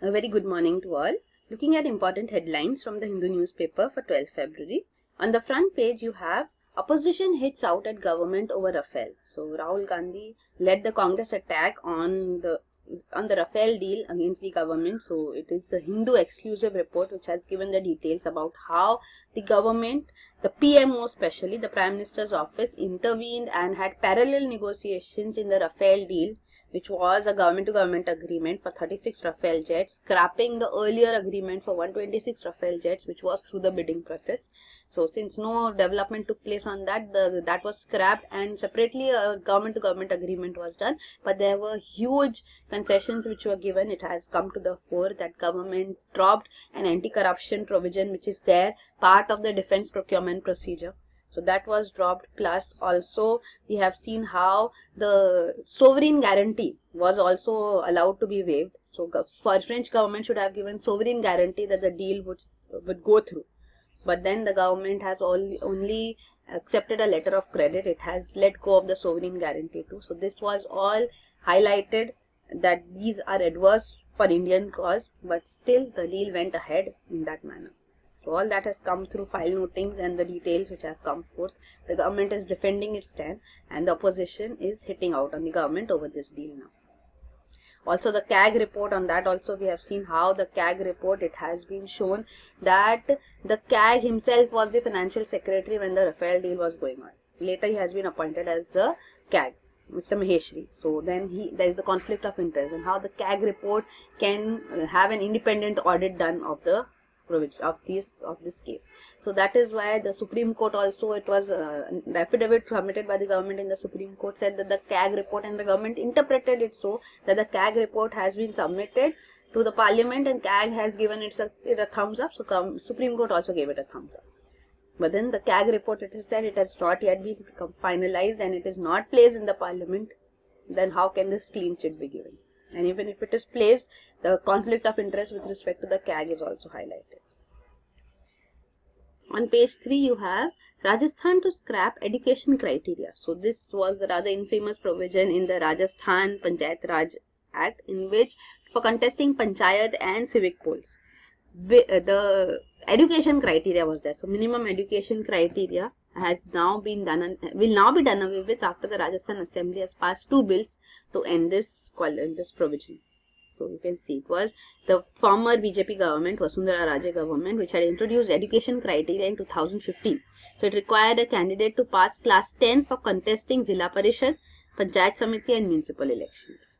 A very good morning to all. Looking at important headlines from the Hindu newspaper for 12 February. On the front page you have opposition hits out at government over Rafale. So Rahul Gandhi led the Congress attack on the on the Rafale deal against the government. So it is the Hindu exclusive report which has given the details about how the government, the PMO especially, the Prime Minister's office intervened and had parallel negotiations in the Rafale deal which was a government to government agreement for 36 Rafale jets, scrapping the earlier agreement for 126 Rafale jets, which was through the bidding process. So, since no development took place on that, the, that was scrapped and separately a government to government agreement was done. But there were huge concessions which were given. It has come to the fore that government dropped an anti-corruption provision which is there, part of the defense procurement procedure. So that was dropped. Plus also we have seen how the sovereign guarantee was also allowed to be waived. So for French government should have given sovereign guarantee that the deal would would go through. But then the government has only only accepted a letter of credit. It has let go of the sovereign guarantee too. So this was all highlighted that these are adverse for Indian cause, but still the deal went ahead in that manner. All that has come through file notings and the details which have come forth. The government is defending its stand and the opposition is hitting out on the government over this deal now. Also the CAG report on that also we have seen how the CAG report it has been shown that the CAG himself was the financial secretary when the Rafale deal was going on. Later he has been appointed as the CAG. Mr. Maheshri. So then he there is a conflict of interest and how the CAG report can have an independent audit done of the of this of this case. So that is why the Supreme Court also it was uh, the affidavit submitted by the government in the Supreme Court said that the CAG report and the government interpreted it so that the CAG report has been submitted to the Parliament and CAG has given it a, it a thumbs up. So Supreme Court also gave it a thumbs up. But then the CAG report it is said it has not yet been finalized and it is not placed in the Parliament. Then how can this clean chit be given? And even if it is placed, the conflict of interest with respect to the CAG is also highlighted. On page 3 you have Rajasthan to scrap education criteria. So this was the rather infamous provision in the Rajasthan Panchayat Raj Act in which for contesting panchayat and civic polls uh, the education criteria was there. So minimum education criteria has now been done and uh, will now be done away with after the Rajasthan Assembly has passed two bills to end this this provision. So you can see it was the former BJP government, Vasundhara Raje government, which had introduced education criteria in 2015. So it required a candidate to pass class 10 for contesting Zilla Parishad, Panchayat Samiti and municipal elections.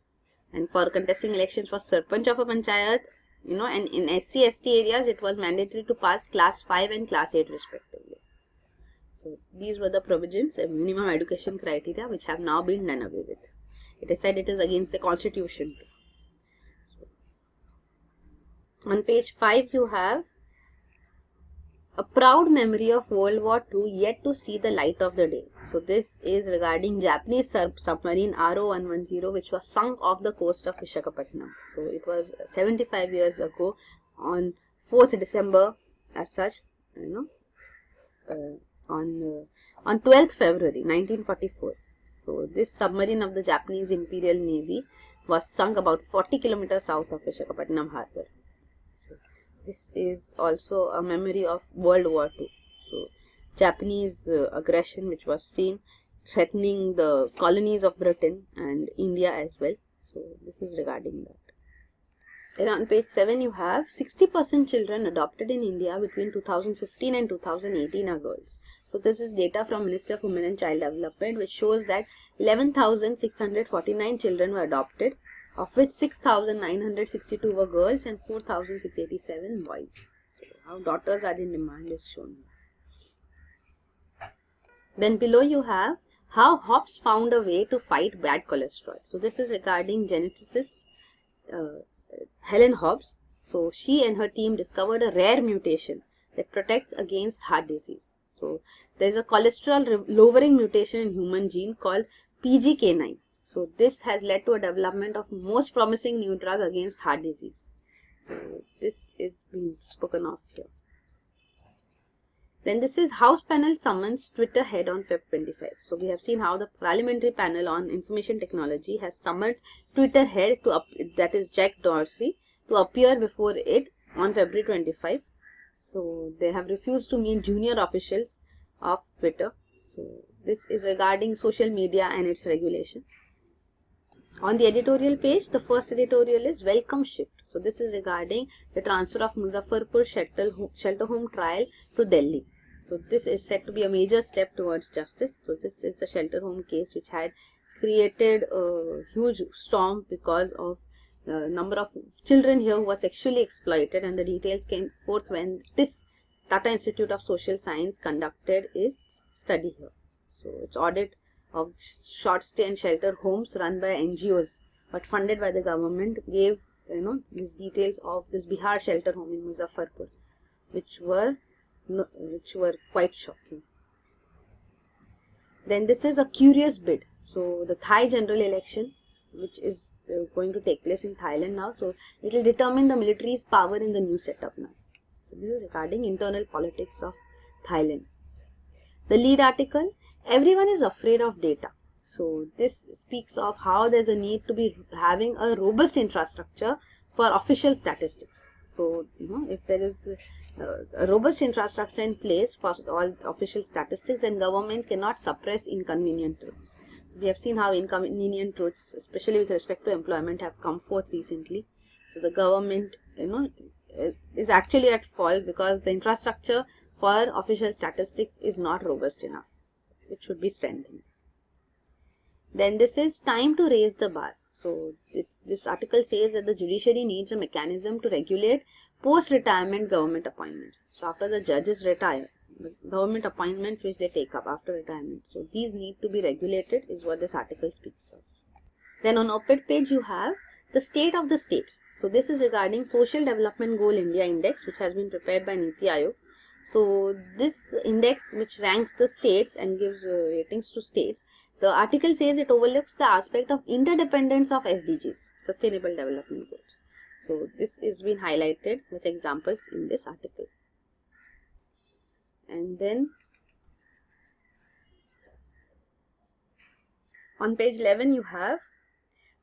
And for contesting elections for Sarpanch of a Panchayat, you know, and in SC, ST areas, it was mandatory to pass class 5 and class 8 respectively. So these were the provisions, minimum education criteria, which have now been done away with. It is said it is against the constitution. On page 5 you have a proud memory of World War II yet to see the light of the day. So this is regarding Japanese submarine RO-110 which was sunk off the coast of Vishakhapatnam. So it was 75 years ago on 4th December as such, you know, uh, on uh, on 12th February 1944. So this submarine of the Japanese Imperial Navy was sunk about 40 kilometers south of Vishakhapatnam harbor. This is also a memory of World War II. So Japanese uh, aggression which was seen threatening the colonies of Britain and India as well. So this is regarding that. Then on page 7 you have 60% children adopted in India between 2015 and 2018 are girls. So this is data from Ministry of Women and Child Development which shows that 11,649 children were adopted of which 6,962 were girls and 4,687 boys. How daughters are in demand is shown. Then below you have how Hobbs found a way to fight bad cholesterol. So this is regarding geneticist uh, Helen Hobbs. So she and her team discovered a rare mutation that protects against heart disease. So there is a cholesterol lowering mutation in human gene called PCSK9. So this has led to a development of most promising new drug against heart disease. So this is being spoken of here. Then this is House panel summons Twitter head on Feb 25. So we have seen how the parliamentary panel on information technology has summoned Twitter head to up, that is Jack Dorsey to appear before it on February 25. So they have refused to meet junior officials of Twitter. So this is regarding social media and its regulation. On the editorial page, the first editorial is Welcome Shift. So this is regarding the transfer of Muzaffarpur shelter, shelter home trial to Delhi. So this is said to be a major step towards justice. So this is a shelter home case which had created a huge storm because of the number of children here who were sexually exploited and the details came forth when this Tata Institute of Social Science conducted its study here. So its audit of short stay and shelter homes run by NGOs but funded by the government gave you know these details of this Bihar shelter home in Muzaffarpur which were which were quite shocking. Then this is a curious bid. So the Thai general election which is uh, going to take place in Thailand now. So it will determine the military's power in the new setup now. So this is regarding internal politics of Thailand. The lead article everyone is afraid of data. So this speaks of how there's a need to be having a robust infrastructure for official statistics. So, you know, if there is a robust infrastructure in place for all official statistics, then governments cannot suppress inconvenient truths. So we have seen how inconvenient truths, especially with respect to employment, have come forth recently. So the government, you know, is actually at fault because the infrastructure for official statistics is not robust enough it should be strengthened. Then this is time to raise the bar. So this article says that the judiciary needs a mechanism to regulate post-retirement government appointments. So after the judges retire, the government appointments which they take up after retirement. So these need to be regulated is what this article speaks of. Then on op-ed page you have the state of the states. So this is regarding Social Development Goal India Index which has been prepared by Niti Aayog so this index which ranks the states and gives uh, ratings to states, the article says it overlooks the aspect of interdependence of SDGs, Sustainable Development Goals. So this is been highlighted with examples in this article. And then on page 11 you have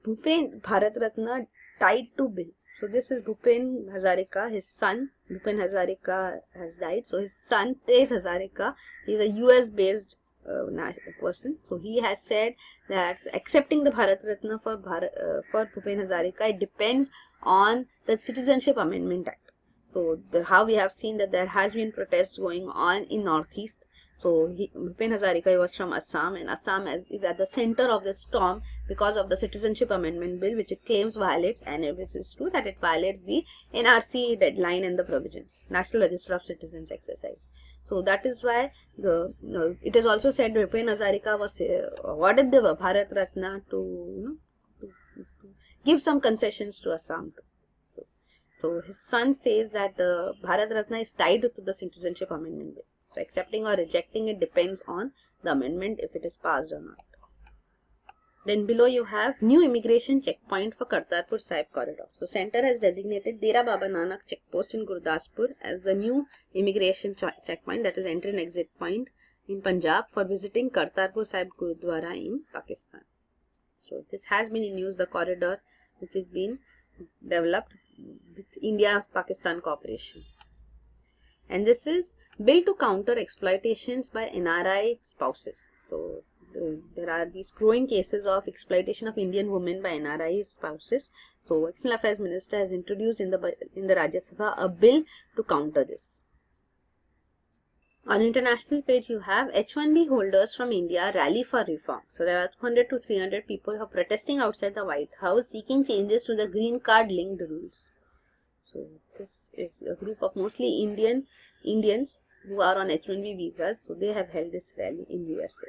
Bhupen Bharat Ratna tied to bill. So this is Bhupen Hazarika, his son. Bhupen Hazarika has died. So his son, Tej Hazarika, is a US based uh, person. So he has said that accepting the Bharat Ratna for, Bharat, uh, for Bhupen Hazarika, it depends on the Citizenship Amendment Act. So the, how we have seen that there has been protests going on in Northeast so he, Bhupen Hazarika was from Assam and Assam is, is at the center of the storm because of the Citizenship Amendment Bill which it claims violates and if it is true that it violates the NRC deadline and the provisions, National Register of Citizens exercise. So that is why the uh, it is also said Bhupen Hazarika was uh, awarded the Bharat Ratna to, you know, to, to give some concessions to Assam. So, so his son says that the Bharat Ratna is tied to the Citizenship Amendment Bill. So accepting or rejecting it depends on the amendment if it is passed or not. Then below you have new immigration checkpoint for Kartarpur Sahib corridor. So center has designated Dera Baba Nanak checkpost in Gurdaspur as the new immigration checkpoint that is entry and exit point in Punjab for visiting Kartarpur Sahib Gurudwara in Pakistan. So this has been in use the corridor which is being developed with India-Pakistan cooperation and this is built to counter exploitations by NRI spouses. So the, there are these growing cases of exploitation of Indian women by NRI spouses. So External Affairs Minister has introduced in the in the Rajya Sabha a bill to counter this. On international page, you have H1B holders from India rally for reform. So there are 200 to 300 people who are protesting outside the White House seeking changes to the green card linked rules. So this is a group of mostly Indian Indians who are on H1B visas. So they have held this rally in USA.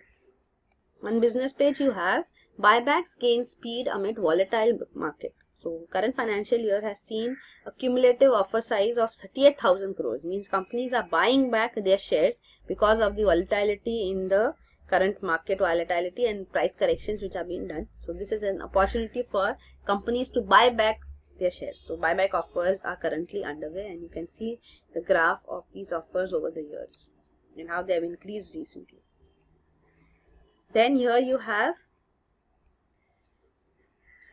On business page you have buybacks gain speed amid volatile market. So current financial year has seen a cumulative offer size of 38,000 crores. Means companies are buying back their shares because of the volatility in the current market volatility and price corrections which are being done. So this is an opportunity for companies to buy back their shares. So buyback offers are currently underway and you can see the graph of these offers over the years and how they have increased recently. Then here you have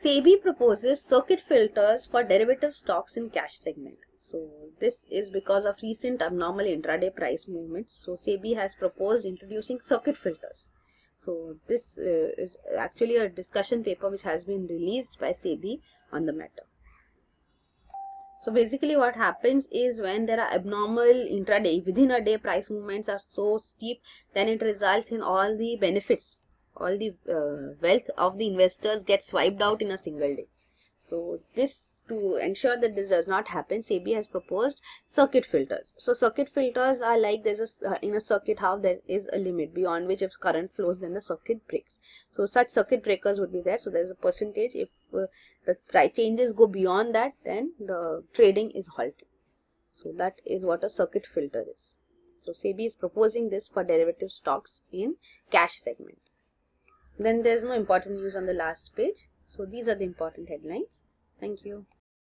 SEBI proposes circuit filters for derivative stocks in cash segment. So this is because of recent abnormal intraday price movements. So SEBI has proposed introducing circuit filters. So this uh, is actually a discussion paper which has been released by SEBI on the matter. So basically what happens is when there are abnormal intraday within a day price movements are so steep then it results in all the benefits all the uh, wealth of the investors get swiped out in a single day. So this to ensure that this does not happen, SEBI has proposed circuit filters. So circuit filters are like there's a uh, in a circuit how there is a limit beyond which if current flows then the circuit breaks. So such circuit breakers would be there. So there is a percentage if uh, the price changes go beyond that then the trading is halted. So that is what a circuit filter is. So SEBI is proposing this for derivative stocks in cash segment. Then there's no important news on the last page. So these are the important headlines. Thank you.